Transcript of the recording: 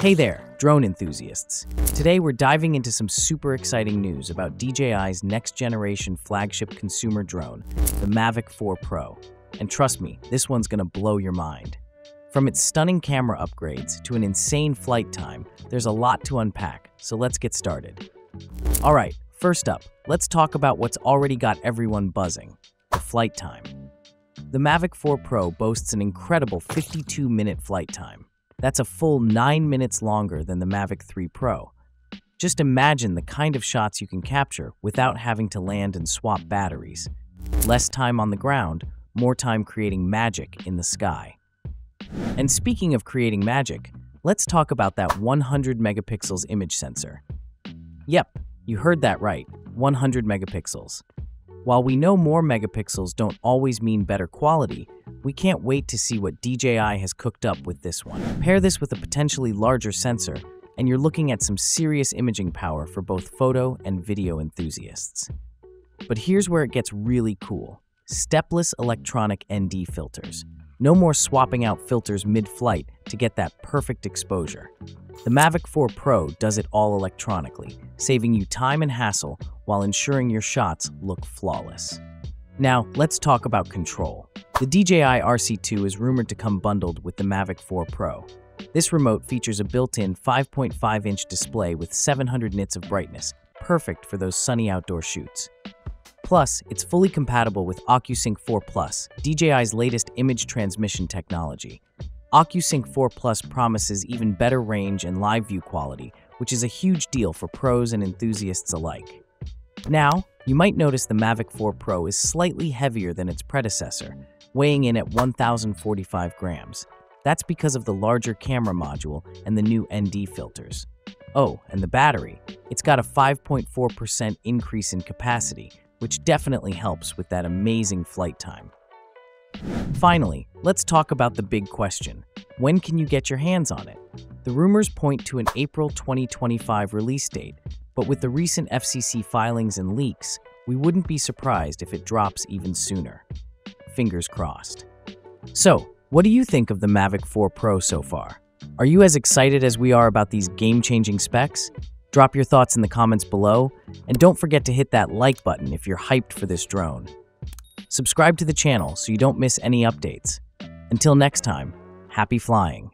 Hey there, drone enthusiasts. Today we're diving into some super exciting news about DJI's next generation flagship consumer drone, the Mavic 4 Pro. And trust me, this one's gonna blow your mind. From its stunning camera upgrades to an insane flight time, there's a lot to unpack, so let's get started. All right, first up, let's talk about what's already got everyone buzzing the flight time. The Mavic 4 Pro boasts an incredible 52 minute flight time. That's a full 9 minutes longer than the Mavic 3 Pro. Just imagine the kind of shots you can capture without having to land and swap batteries. Less time on the ground, more time creating magic in the sky. And speaking of creating magic, let's talk about that 100 megapixels image sensor. Yep, you heard that right 100 megapixels. While we know more megapixels don't always mean better quality, we can't wait to see what DJI has cooked up with this one. Pair this with a potentially larger sensor, and you're looking at some serious imaging power for both photo and video enthusiasts. But here's where it gets really cool. Stepless electronic ND filters. No more swapping out filters mid-flight to get that perfect exposure. The Mavic 4 Pro does it all electronically, saving you time and hassle while ensuring your shots look flawless. Now, let's talk about control. The DJI RC2 is rumored to come bundled with the Mavic 4 Pro. This remote features a built-in 5.5-inch display with 700 nits of brightness, perfect for those sunny outdoor shoots. Plus, it's fully compatible with OcuSync 4 Plus, DJI's latest image transmission technology. OcuSync 4 Plus promises even better range and live view quality, which is a huge deal for pros and enthusiasts alike. Now, you might notice the Mavic 4 Pro is slightly heavier than its predecessor, weighing in at 1,045 grams. That's because of the larger camera module and the new ND filters. Oh, and the battery. It's got a 5.4% increase in capacity, which definitely helps with that amazing flight time. Finally, let's talk about the big question. When can you get your hands on it? The rumors point to an April 2025 release date, but with the recent FCC filings and leaks, we wouldn't be surprised if it drops even sooner. Fingers crossed. So, what do you think of the Mavic 4 Pro so far? Are you as excited as we are about these game-changing specs? Drop your thoughts in the comments below, and don't forget to hit that like button if you're hyped for this drone. Subscribe to the channel so you don't miss any updates. Until next time, happy flying.